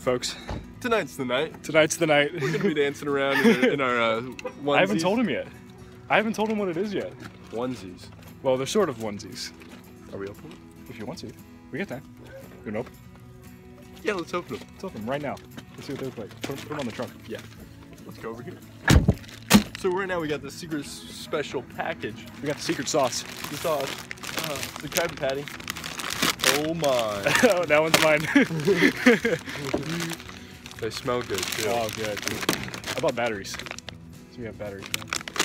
folks. Tonight's the night. Tonight's the night. We're gonna be dancing around in our, in our uh, onesies. I haven't told him yet. I haven't told him what it is yet. Onesies. Well, they're sort of onesies. Are we open? If you want to, we got time. You know, Yeah, let's open them. let's open them right now. Let's see what they look like. Put put them on the trunk. Yeah. Let's go over here. So right now we got the secret special package. We got the secret sauce. The sauce, uh, the Krabby Patty. Oh my! oh, that one's mine. they smell good too. oh, good. I bought batteries. So we have batteries now.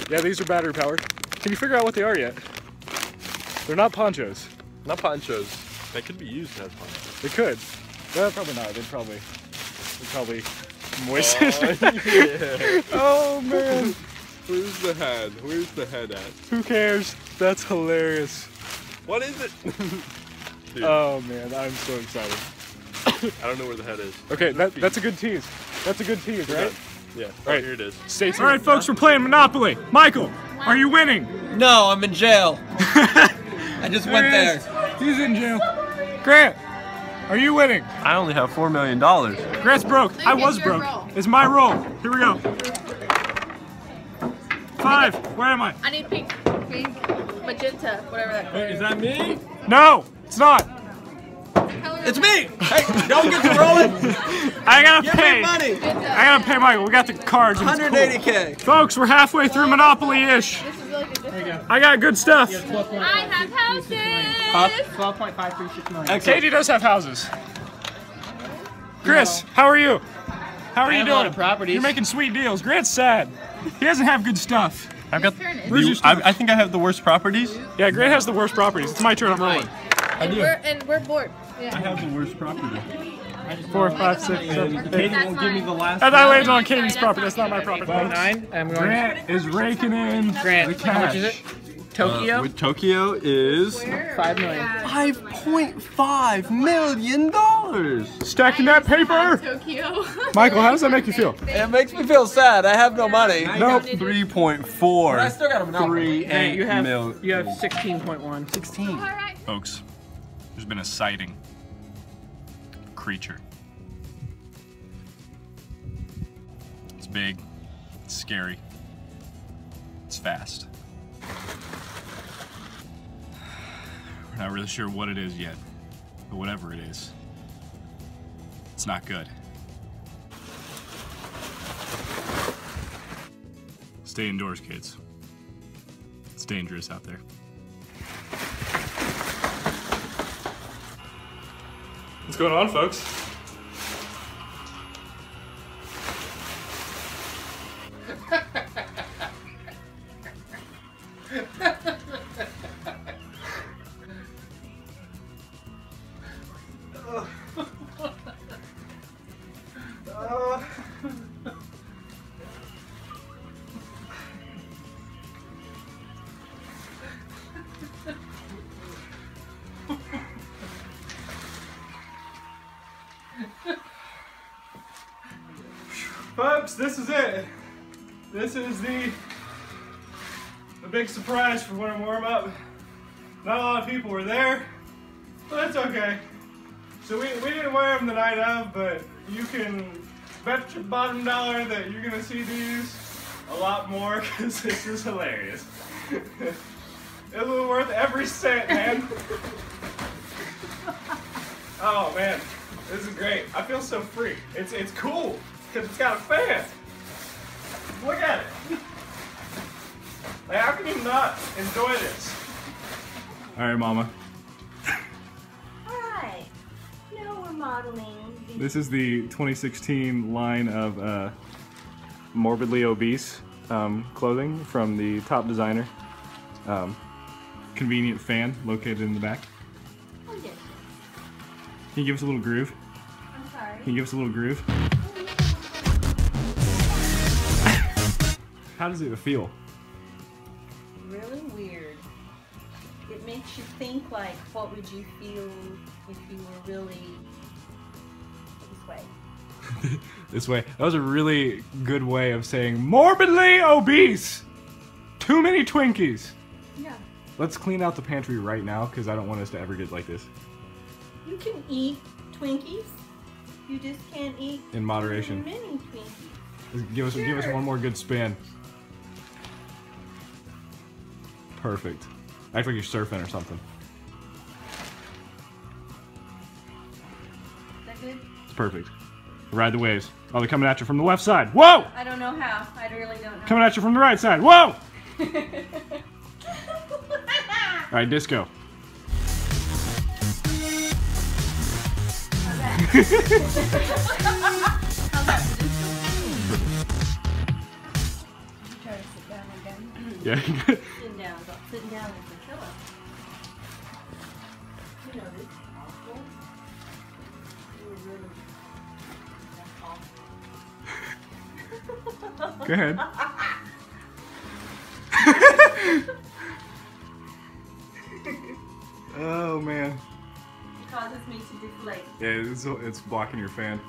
Yeah, these are battery powered. Can you figure out what they are yet? They're not ponchos. Not ponchos. They could be used as ponchos. They could. Well, probably not. They'd probably, they'd probably moisten. yeah. oh man. Where's the head? Where's the head at? Who cares? That's hilarious. What is it? Dude, Oh man, I'm so excited. I don't know where the head is. Okay, that, that's a good tease. That's a good tease, right? Yeah. Oh, right. Right here it is. Stay tuned. All right, folks, we're playing Monopoly. Michael, are you winning? No, I'm in jail. I just went there. He's in jail. Grant, are you winning? I only have four million dollars. Grant's broke. I was broke. roll. It's my roll. Here we go. Five. Where am I? I need pink, pink, magenta, whatever that color Is that me? No, it's not. It's me. Hey, don't get to rolling. I gotta Give pay. me money. I gotta pay Michael. We got the cards. and it's cool. 180k. Folks, we're halfway through Monopoly-ish. This is like. I got good stuff. I have houses. Twelve point five three six nine. Katie does have houses. Chris, how are you? How are you have a doing? lot of properties. You're making sweet deals. Grant's sad. He doesn't have good stuff. I've got. Turn it. Where's your I. I think I have the worst properties. Yeah, Grant has the worst properties. It's my turn. I'm rolling. And we're and we're bored. I have the worst property. Four, five, six, seven, eight. That's mine. last. And that lands on Katie's that's property. That's not my property. About nine. I'm going. Grant is raking in Grant, the how much cash. is it? Tokyo. Uh, with Tokyo is Where? five million. Five point five million dollars. Stacking that paper. Tokyo. Michael, how does that make you feel? It makes me feel sad. I have no money. Nope. Three point four. I still got a monopoly. Three eight you have mil- you have sixteen point one. Sixteen. All right. Folks, there's been a sighting. Creature. It's big. It's scary. It's fast. We're not really sure what it is yet, but whatever it is, it's not good. Stay indoors, kids. It's dangerous out there. What's going on, folks? Folks, this is it. This is the the big surprise for winter warm up. Not a lot of people were there, but that's okay. So we, we didn't wear them the night of, but you can bet your bottom dollar that you're gonna see these a lot more because this is hilarious. it was worth every cent, man. oh man, this is great. I feel so free. It's it's cool because it's got a fan. Look at it. Like, how can you not enjoy this? All right, Mama. Hi. No, we're modeling. This is the 2016 line of uh, morbidly obese um, clothing from the top designer. Um, convenient fan located in the back. Oh, yes. Can you give us a little groove? I'm sorry. Can you give us a little groove? How does it feel? Really weird. It makes you think like, what would you feel if you were really this way? This way. That was a really good way of saying morbidly obese. Too many Twinkies. Yeah. Let's clean out the pantry right now because I don't want us to ever get like this. You can eat Twinkies. You just can't eat in moderation. Give us give us one more good spin. Perfect. Act like you're surfing or something. Is that good? It's perfect. Ride the waves. Oh, they're coming at you from the left side. Whoa! I don't know how. I really don't know. Coming at you from the right side. Whoa! All right, disco. Try to sit down again. Yeah. Sitting down. The killer. You know this is awful. You were really. That's awful. Go ahead. oh man. It causes me to deflate. Yeah, it's, it's blocking your fan.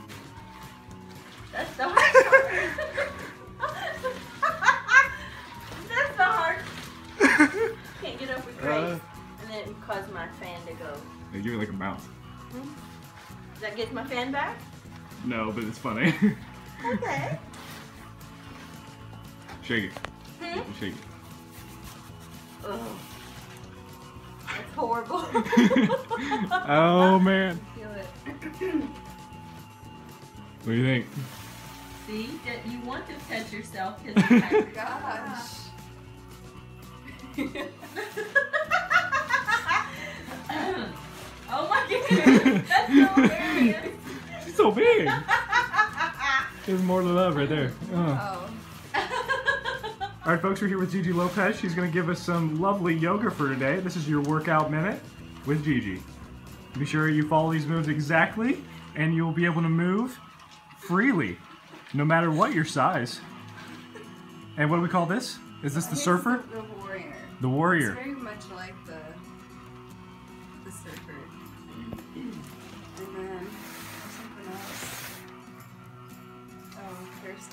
Get my fan back? No, but it's funny. Okay. Shake it. Hmm? Shake Ugh. That's horrible. it. oh man. Feel it. What do you think? See, that you want to touch yourself because Gosh. oh my so. She's so big. There's more love right there. Oh. All right, folks, we're here with Gigi Lopez. She's going to give us some lovely yoga for today. This is your workout minute with Gigi. Be sure you follow these moves exactly, and you'll be able to move freely, no matter what your size. And what do we call this? Is this the surfer? The, the warrior. The It's warrior. very much like the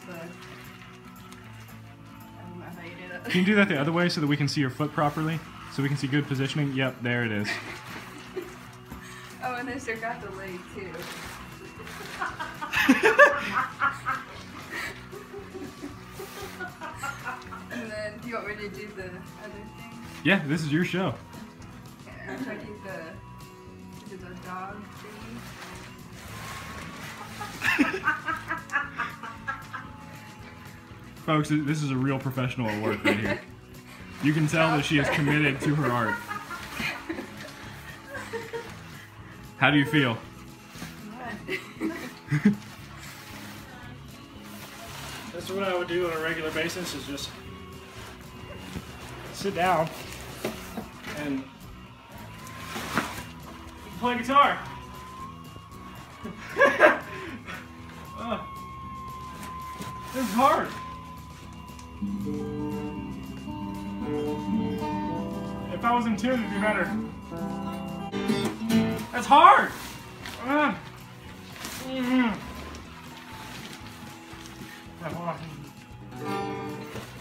There's the. Um, I don't know how you do that. Can you do that the other way so that we can see your foot properly? So we can see good positioning? Yep, there it is. oh, and they the got the leg too. and then, do you want me to do the other thing? Yeah, this is your show. Okay, I'm trying to do the, do the dog thing. Folks, this is a real professional at work right here. You can tell that she is committed to her art. How do you feel? That's what I would do on a regular basis is just sit down and play guitar. Uh, this is hard. If I was in tune, it'd be better. That's hard. Uh, mhm. Yeah, hold on.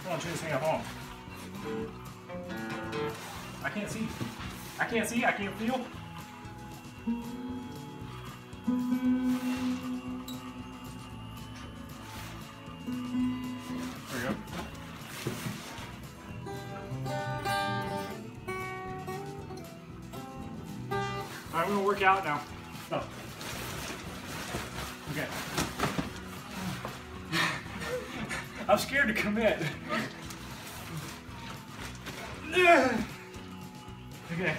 Hold on. I can't see. I can't see. I can't feel. I'm scared to commit. Okay.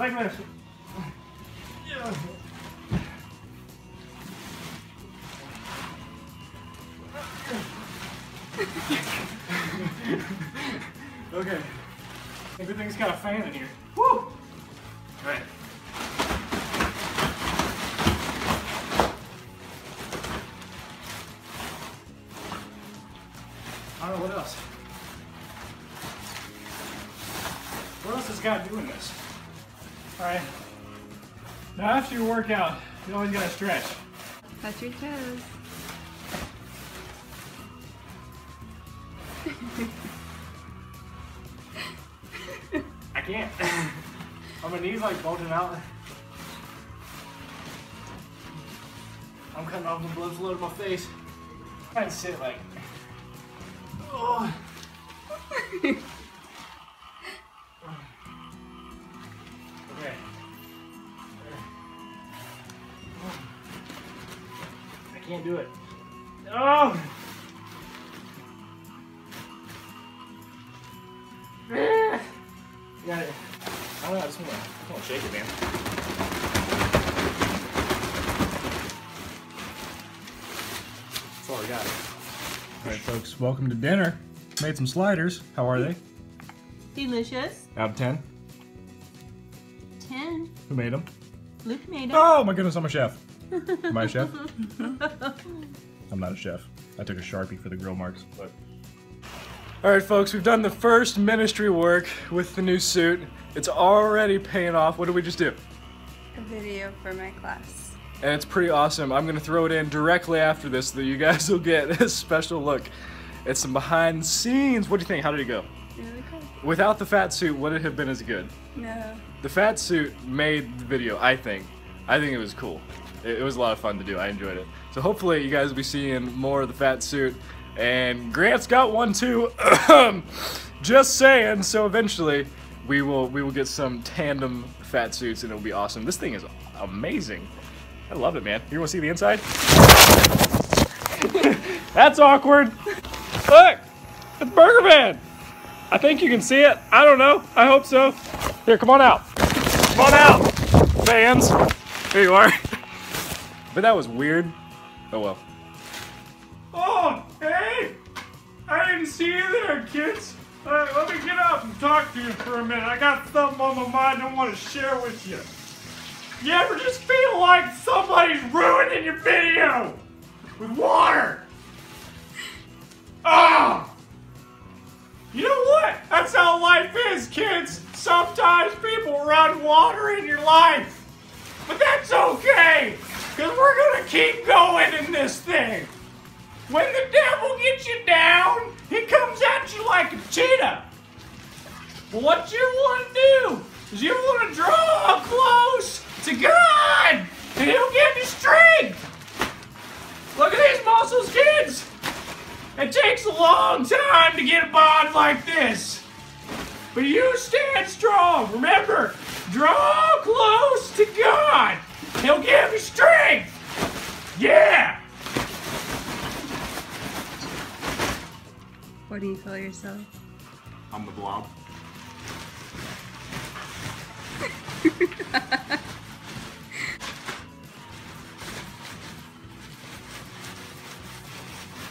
Like this. Yeah. okay. Everything's got a fan in here. Woo! All right. I don't know what else. What else has got doing this? Alright. Now after your workout, you always gotta stretch. Touch your toes. I can't. oh, my knees like bulging out. I'm cutting off the blood flow to my face. Try and sit like. Oh. can't do it. Oh! Got it. I don't know, I just wanna, I wanna shake it, man. That's all I got. All right, folks, welcome to dinner. Made some sliders. How are they? Delicious. Out of 10. 10. Who made them? Luke made them. Oh my goodness, I'm a chef. Am I a chef? I'm not a chef. I took a Sharpie for the grill marks, but. Alright, folks, we've done the first ministry work with the new suit. It's already paying off. What did we just do? A video for my class. And it's pretty awesome. I'm gonna throw it in directly after this so that you guys will get a special look at some behind the scenes. What do you think? How did it go? Really cool. Without the fat suit, would it have been as good? No. The fat suit made the video, I think. I think it was cool. It, was a lot of fun to do. I enjoyed it. So hopefully you guys will be seeing more of the fat suit. And Grant's got one too. Just saying. So eventually we will we will get some tandem fat suits and it'll be awesome. This thing is amazing. I love it, man. You want to see the inside? That's awkward. Look, it's Burger Man. I think you can see it. I don't know. I hope so. Here, come on out. Come on out, fans. Here you are. but that was weird. Oh well. Oh, hey! I didn't see you there, kids. Uh, let me get up and talk to you for a minute. I got something on my mind I want to share with you. You ever just feel like somebody's ruining your video with water? Ah! You know what? That's how life is, kids. Sometimes people run water in your life. But that's okay, because we're going to keep going in this thing. When the devil gets you down, he comes at you like a cheetah. What you want to do is you want to draw close to God, and he'll give you strength. Look at these muscles, kids. It takes a long time to get a bond like this. But you stand strong. Remember, draw close to God. He'll give you strength. Yeah. What do you call yourself? I'm the blob.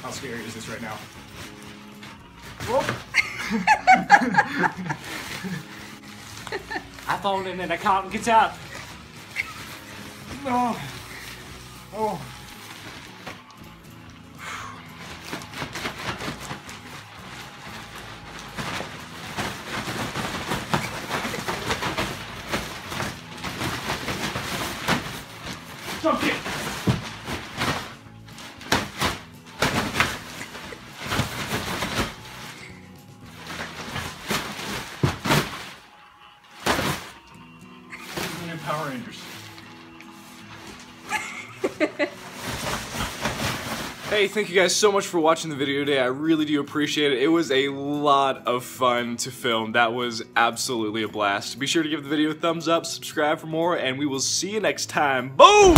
How scary is this right now? I fall in and I can't get up. No. Oh. Jump it. Power Rangers. Hey, thank you guys so much for watching the video today. I really do appreciate it. It was a lot of fun to film. That was absolutely a blast. Be sure to give the video a thumbs up, subscribe for more, and we will see you next time. Boom!